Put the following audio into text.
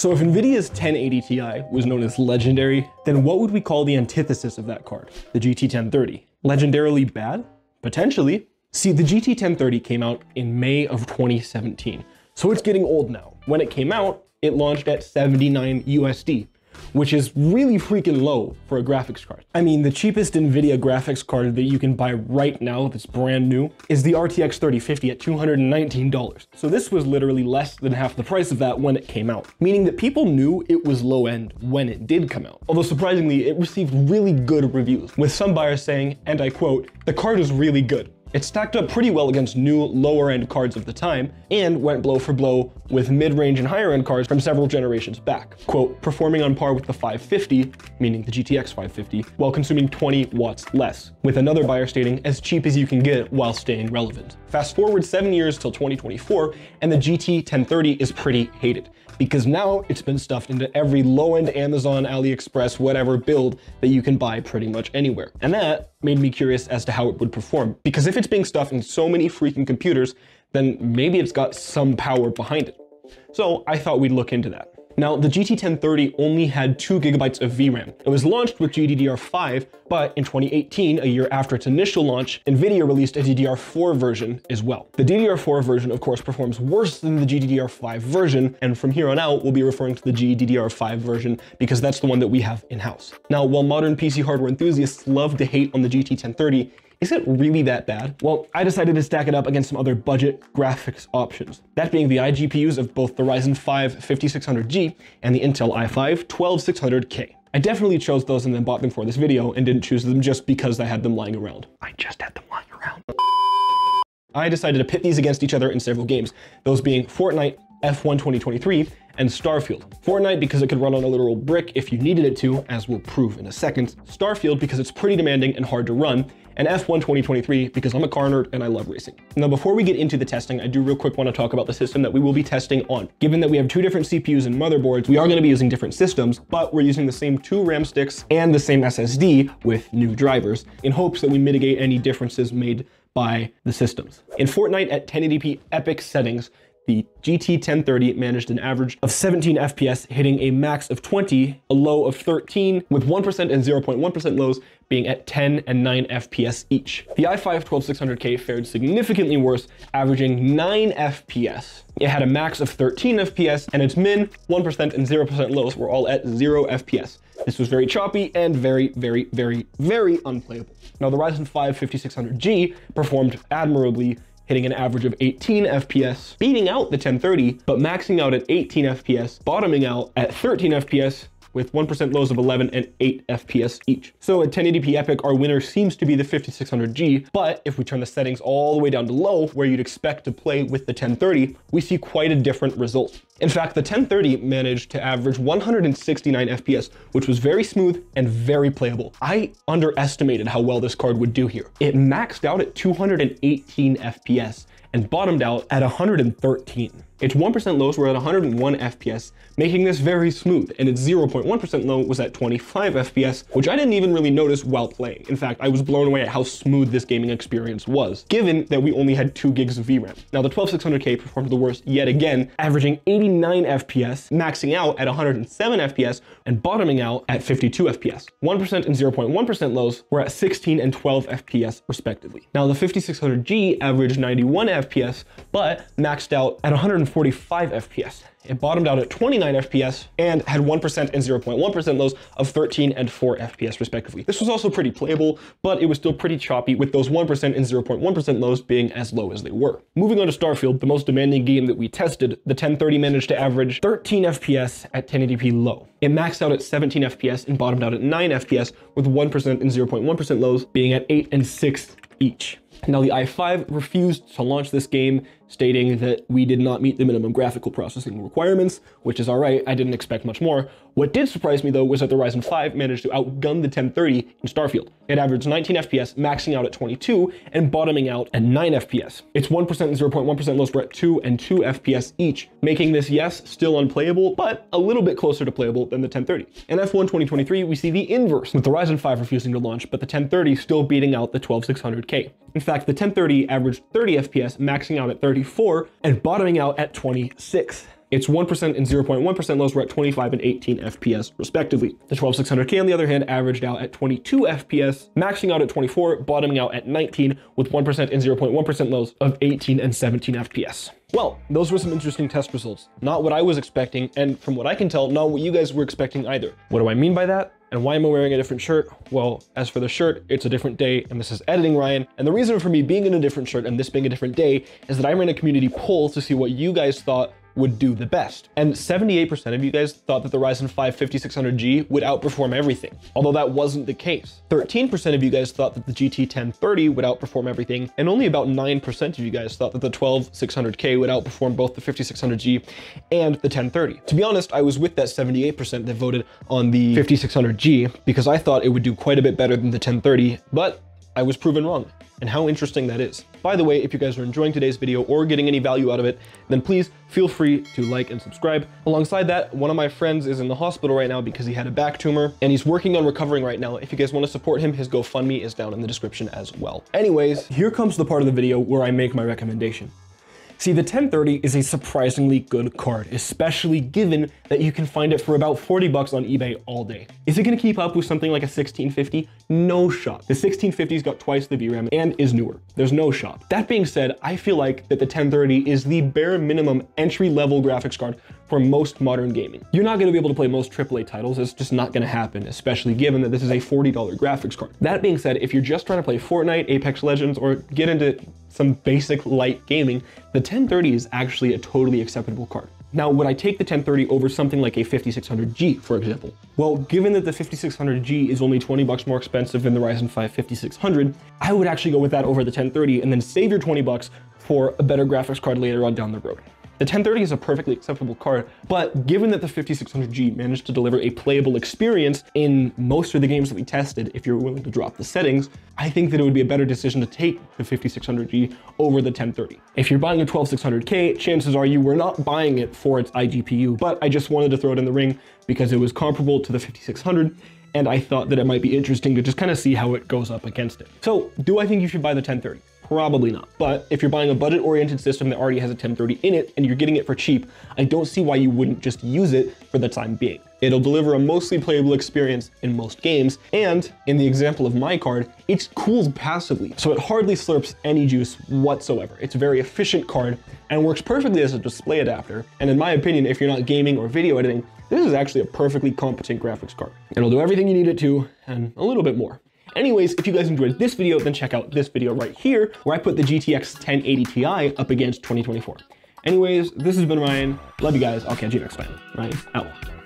So if NVIDIA's 1080 Ti was known as legendary, then what would we call the antithesis of that card? The GT 1030. Legendarily bad? Potentially. See, the GT 1030 came out in May of 2017, so it's getting old now. When it came out, it launched at 79 USD, which is really freaking low for a graphics card. I mean, the cheapest NVIDIA graphics card that you can buy right now that's brand new is the RTX 3050 at $219. So this was literally less than half the price of that when it came out, meaning that people knew it was low end when it did come out. Although surprisingly, it received really good reviews, with some buyers saying, and I quote, the card is really good. It stacked up pretty well against new, lower end cards of the time, and went blow for blow with mid range and higher end cards from several generations back. Quote, performing on par with the 550, meaning the GTX 550, while consuming 20 watts less, with another buyer stating, as cheap as you can get while staying relevant. Fast forward seven years till 2024, and the GT 1030 is pretty hated because now it's been stuffed into every low-end Amazon, AliExpress, whatever build that you can buy pretty much anywhere. And that made me curious as to how it would perform. Because if it's being stuffed in so many freaking computers, then maybe it's got some power behind it. So I thought we'd look into that. Now, the GT 1030 only had 2 gigabytes of VRAM. It was launched with GDDR5, but in 2018, a year after its initial launch, NVIDIA released a DDR4 version as well. The DDR4 version, of course, performs worse than the GDDR5 version, and from here on out, we'll be referring to the GDDR5 version because that's the one that we have in-house. Now, while modern PC hardware enthusiasts love to hate on the GT 1030, is it really that bad? Well, I decided to stack it up against some other budget graphics options. That being the iGPUs of both the Ryzen 5 5600G and the Intel i5 12600K. I definitely chose those and then bought them for this video and didn't choose them just because I had them lying around. I just had them lying around. I decided to pit these against each other in several games, those being Fortnite, F1 2023, and Starfield. Fortnite because it could run on a literal brick if you needed it to, as we'll prove in a second. Starfield because it's pretty demanding and hard to run, and F1 2023 because I'm a car nerd and I love racing. Now, before we get into the testing, I do real quick want to talk about the system that we will be testing on. Given that we have two different CPUs and motherboards, we are going to be using different systems, but we're using the same two RAM sticks and the same SSD with new drivers in hopes that we mitigate any differences made by the systems. In Fortnite at 1080p epic settings, the GT 1030 managed an average of 17 FPS, hitting a max of 20, a low of 13, with 1% and 0.1% lows being at 10 and 9 FPS each. The i5 12600K fared significantly worse, averaging 9 FPS. It had a max of 13 FPS, and its min, 1% and 0% lows were all at 0 FPS. This was very choppy and very, very, very, very unplayable. Now, the Ryzen 5 5600G performed admirably hitting an average of 18 FPS, beating out the 1030, but maxing out at 18 FPS, bottoming out at 13 FPS, with 1% lows of 11 and 8 FPS each. So at 1080p Epic, our winner seems to be the 5600G, but if we turn the settings all the way down to low, where you'd expect to play with the 1030, we see quite a different result. In fact, the 1030 managed to average 169 FPS, which was very smooth and very playable. I underestimated how well this card would do here. It maxed out at 218 FPS and bottomed out at 113. Its 1% lows were at 101 FPS, making this very smooth, and its 0.1% low was at 25 FPS, which I didn't even really notice while playing. In fact, I was blown away at how smooth this gaming experience was, given that we only had 2 gigs of VRAM. Now, the 12600K performed the worst yet again, averaging 89 FPS, maxing out at 107 FPS, and bottoming out at 52 FPS. 1% and 0.1% lows were at 16 and 12 FPS, respectively. Now, the 5600G averaged 91 FPS, but maxed out at 140 45 FPS. It bottomed out at 29 FPS and had 1% and 0.1% lows of 13 and 4 FPS respectively. This was also pretty playable, but it was still pretty choppy with those 1% and 0.1% lows being as low as they were. Moving on to Starfield, the most demanding game that we tested, the 1030 managed to average 13 FPS at 1080p low. It maxed out at 17 FPS and bottomed out at 9 FPS with 1% and 0.1% lows being at 8 and 6 each. Now the i5 refused to launch this game stating that we did not meet the minimum graphical processing requirements, which is alright, I didn't expect much more. What did surprise me though was that the Ryzen 5 managed to outgun the 1030 in Starfield. It averaged 19 FPS, maxing out at 22, and bottoming out at 9 FPS. Its 1% and 0.1% lows were at 2 and 2 FPS each, making this, yes, still unplayable, but a little bit closer to playable than the 1030. In F1 2023, we see the inverse, with the Ryzen 5 refusing to launch, but the 1030 still beating out the 12600K. In fact, the 1030 averaged 30 FPS, maxing out at 34 and bottoming out at 26. Its 1% and 0.1% lows were at 25 and 18 FPS respectively. The 12600K on the other hand averaged out at 22 FPS, maxing out at 24, bottoming out at 19 with 1% and 0.1% lows of 18 and 17 FPS. Well, those were some interesting test results. Not what I was expecting, and from what I can tell, not what you guys were expecting either. What do I mean by that? And why am I wearing a different shirt? Well, as for the shirt, it's a different day, and this is editing Ryan. And the reason for me being in a different shirt and this being a different day is that I ran a community poll to see what you guys thought would do the best. And 78% of you guys thought that the Ryzen 5 5600G would outperform everything, although that wasn't the case. 13% of you guys thought that the GT 1030 would outperform everything, and only about 9% of you guys thought that the 12600K would outperform both the 5600G and the 1030. To be honest, I was with that 78% that voted on the 5600G because I thought it would do quite a bit better than the 1030, but I was proven wrong and how interesting that is. By the way, if you guys are enjoying today's video or getting any value out of it, then please feel free to like and subscribe. Alongside that, one of my friends is in the hospital right now because he had a back tumor and he's working on recovering right now. If you guys want to support him, his GoFundMe is down in the description as well. Anyways, here comes the part of the video where I make my recommendation. See, the 1030 is a surprisingly good card, especially given that you can find it for about 40 bucks on eBay all day. Is it gonna keep up with something like a 1650? No shot. The 1650's got twice the VRAM and is newer. There's no shot. That being said, I feel like that the 1030 is the bare minimum entry-level graphics card for most modern gaming. You're not gonna be able to play most AAA titles, it's just not gonna happen, especially given that this is a $40 graphics card. That being said, if you're just trying to play Fortnite, Apex Legends, or get into some basic light gaming, the 1030 is actually a totally acceptable card. Now, would I take the 1030 over something like a 5600G, for example? Well, given that the 5600G is only 20 bucks more expensive than the Ryzen 5 5600, I would actually go with that over the 1030 and then save your 20 bucks for a better graphics card later on down the road. The 1030 is a perfectly acceptable card, but given that the 5600G managed to deliver a playable experience in most of the games that we tested, if you're willing to drop the settings, I think that it would be a better decision to take the 5600G over the 1030. If you're buying a 12600K, chances are you were not buying it for its iGPU, but I just wanted to throw it in the ring because it was comparable to the 5600 and I thought that it might be interesting to just kind of see how it goes up against it. So do I think you should buy the 1030? Probably not. But if you're buying a budget-oriented system that already has a 1030 in it and you're getting it for cheap, I don't see why you wouldn't just use it for the time being. It'll deliver a mostly playable experience in most games, and in the example of my card, it cools passively, so it hardly slurps any juice whatsoever. It's a very efficient card and works perfectly as a display adapter, and in my opinion, if you're not gaming or video editing, this is actually a perfectly competent graphics card. It'll do everything you need it to, and a little bit more. Anyways, if you guys enjoyed this video, then check out this video right here, where I put the GTX 1080 Ti up against 2024. Anyways, this has been Ryan. Love you guys. I'll catch you next time. Ryan, out.